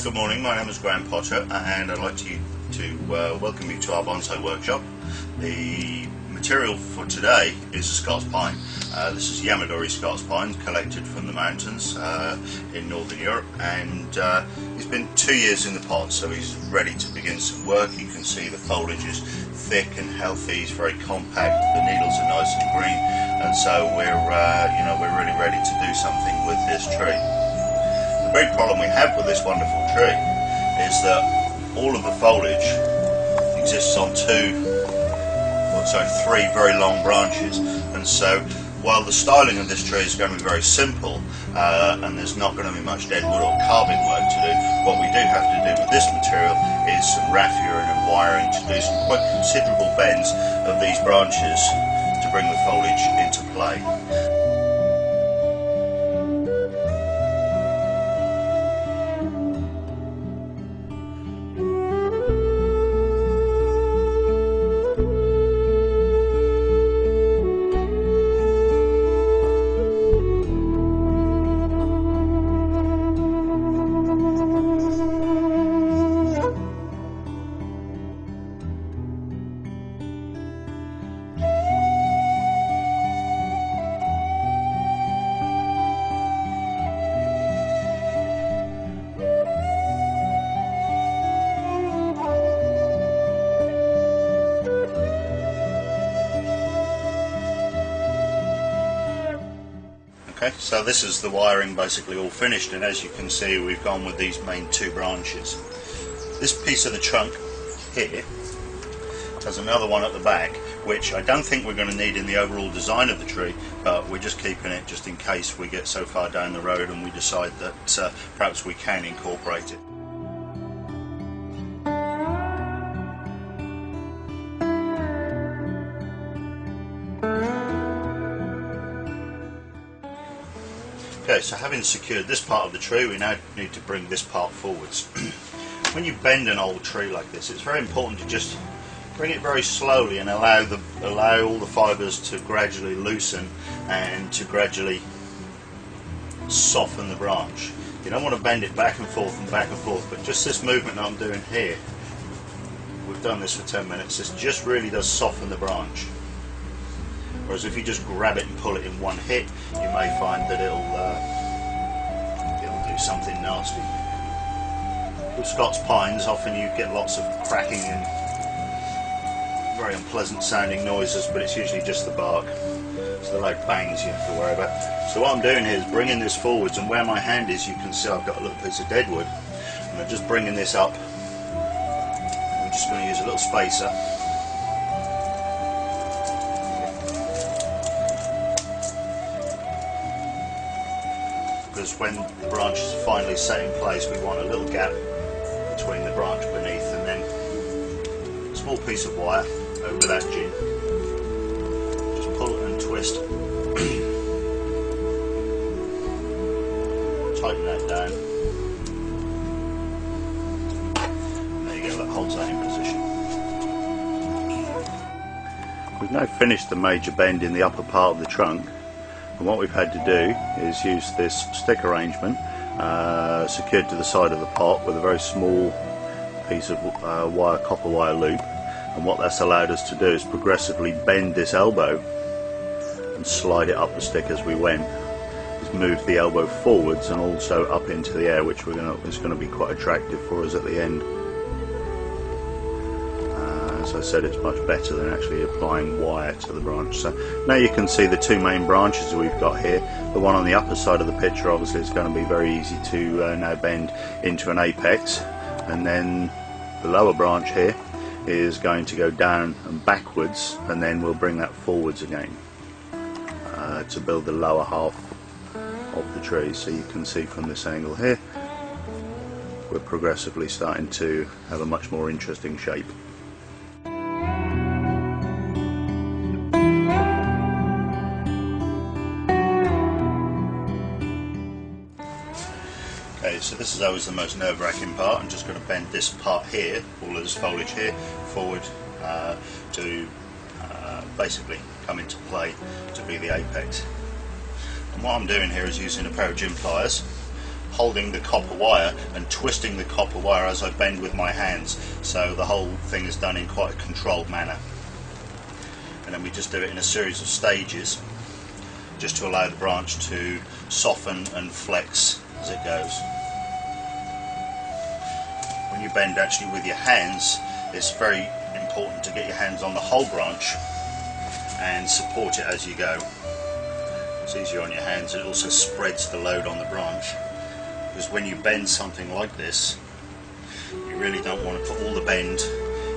Good morning, my name is Graham Potter and I'd like to, to uh, welcome you to our bonsai workshop. The material for today is a Scots pine. Uh, this is Yamadori Scots pine collected from the mountains uh, in Northern Europe and uh, he's been two years in the pot so he's ready to begin some work. You can see the foliage is thick and healthy, he's very compact, the needles are nice and green and so we're, uh, you know, we're really ready to do something with this tree. The big problem we have with this wonderful tree is that all of the foliage exists on two, well, sorry, three very long branches, and so while the styling of this tree is going to be very simple uh, and there's not going to be much dead wood or carving work to do, what we do have to do with this material is some raffia and wiring to do some quite considerable bends of these branches to bring the foliage into play. Okay, so this is the wiring basically all finished and as you can see we've gone with these main two branches. This piece of the trunk here has another one at the back which I don't think we're going to need in the overall design of the tree but we're just keeping it just in case we get so far down the road and we decide that uh, perhaps we can incorporate it. Okay, so having secured this part of the tree, we now need to bring this part forwards. when you bend an old tree like this, it's very important to just bring it very slowly and allow the allow all the fibres to gradually loosen and to gradually soften the branch. You don't want to bend it back and forth and back and forth, but just this movement I'm doing here, we've done this for 10 minutes, this just really does soften the branch. Whereas if you just grab it and pull it in one hit, you may find that it'll uh, it'll do something nasty. With Scots pines, often you get lots of cracking and very unpleasant sounding noises, but it's usually just the bark. So the loud bangs you have to worry about. So what I'm doing here is bringing this forwards, and where my hand is, you can see I've got a little piece of deadwood, and I'm just bringing this up. I'm just going to use a little spacer because when the branch is finally set in place we want a little gap between the branch beneath and then a small piece of wire over that jin. Just pull it and twist. Tighten that down. There you go that holds that in position. We've now finished the major bend in the upper part of the trunk and what we've had to do is use this stick arrangement uh, secured to the side of the pot with a very small piece of uh, wire, copper wire loop. And what that's allowed us to do is progressively bend this elbow and slide it up the stick as we went. It's moved the elbow forwards and also up into the air, which we're gonna, is going to be quite attractive for us at the end as I said, it's much better than actually applying wire to the branch. So now you can see the two main branches we've got here. The one on the upper side of the picture obviously is going to be very easy to uh, now bend into an apex and then the lower branch here is going to go down and backwards and then we'll bring that forwards again uh, to build the lower half of the tree. So you can see from this angle here we're progressively starting to have a much more interesting shape. So this is always the most nerve-wracking part. I'm just going to bend this part here, all of this foliage here, forward uh, to uh, basically come into play to be the apex. And what I'm doing here is using a pair of jin pliers, holding the copper wire and twisting the copper wire as I bend with my hands. So the whole thing is done in quite a controlled manner. And then we just do it in a series of stages just to allow the branch to soften and flex as it goes. When you bend actually with your hands, it's very important to get your hands on the whole branch and support it as you go. It's easier on your hands, it also spreads the load on the branch because when you bend something like this you really don't want to put all the bend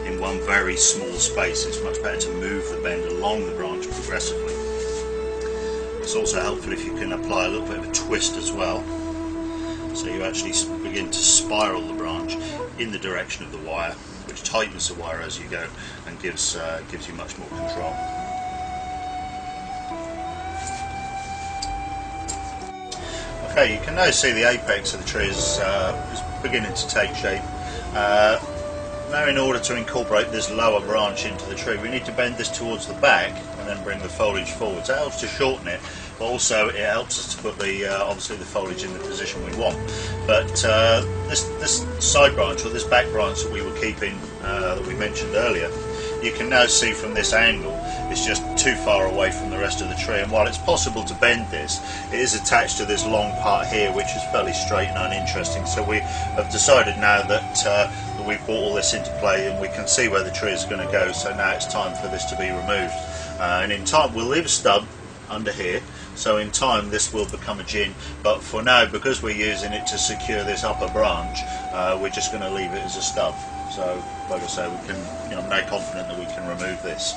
in one very small space. It's much better to move the bend along the branch progressively. It's also helpful if you can apply a little bit of a twist as well so you actually begin to spiral the branch in the direction of the wire which tightens the wire as you go and gives, uh, gives you much more control. Okay, you can now see the apex of the tree is, uh, is beginning to take shape. Uh, now in order to incorporate this lower branch into the tree we need to bend this towards the back and then bring the foliage forward. So it helps to shorten it but also it helps us to put the uh, obviously the foliage in the position we want. But uh, this, this side branch or this back branch that we were keeping uh, that we mentioned earlier you can now see from this angle it's just too far away from the rest of the tree. And while it's possible to bend this it is attached to this long part here which is fairly straight and uninteresting. So we have decided now that, uh, we've brought all this into play and we can see where the tree is going to go. So now it's time for this to be removed. Uh, and in time we'll leave a stub under here so in time this will become a jin. But for now because we're using it to secure this upper branch uh, we're just going to leave it as a stub. So like I say we can you know, I'm now confident that we can remove this.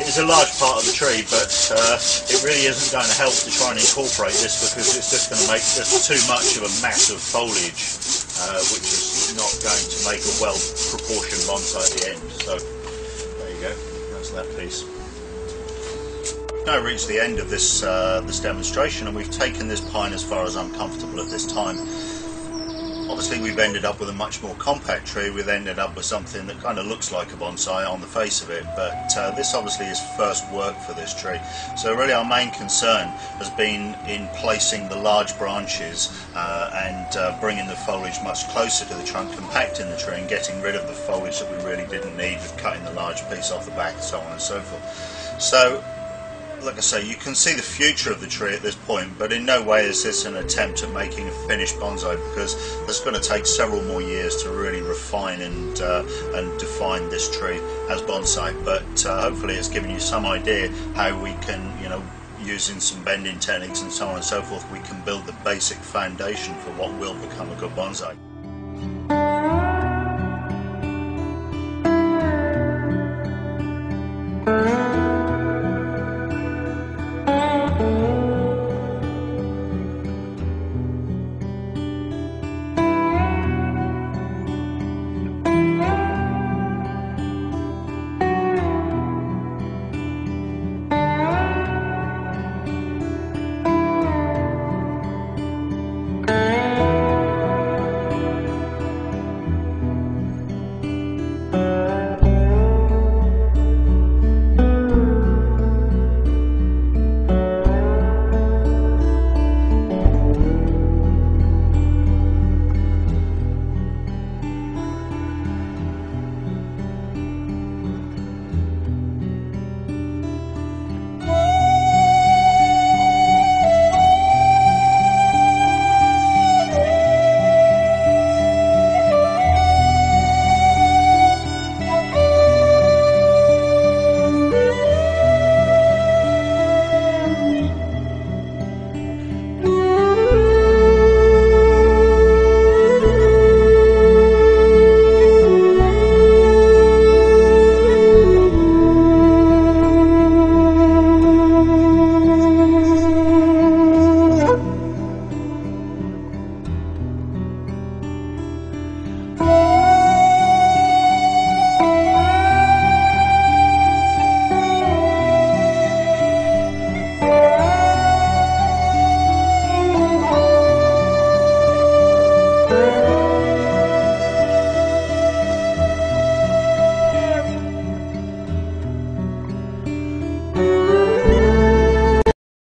It is a large part of the tree but uh, it really isn't going to help to try and incorporate this because it's just going to make just too much of a mass of foliage uh, which is not going to make a well proportioned bonsai at the end. So there you go. That's that piece now reached the end of this uh, this demonstration and we've taken this pine as far as I'm comfortable at this time. Obviously we've ended up with a much more compact tree, we've ended up with something that kind of looks like a bonsai on the face of it, but uh, this obviously is first work for this tree. So really our main concern has been in placing the large branches uh, and uh, bringing the foliage much closer to the trunk, compacting the tree and getting rid of the foliage that we really didn't need with cutting the large piece off the back and so on and so forth. So like I say, you can see the future of the tree at this point, but in no way is this an attempt at making a finished bonsai because it's going to take several more years to really refine and uh, and define this tree as bonsai. But uh, hopefully, it's given you some idea how we can, you know, using some bending techniques and so on and so forth, we can build the basic foundation for what will become a good bonsai.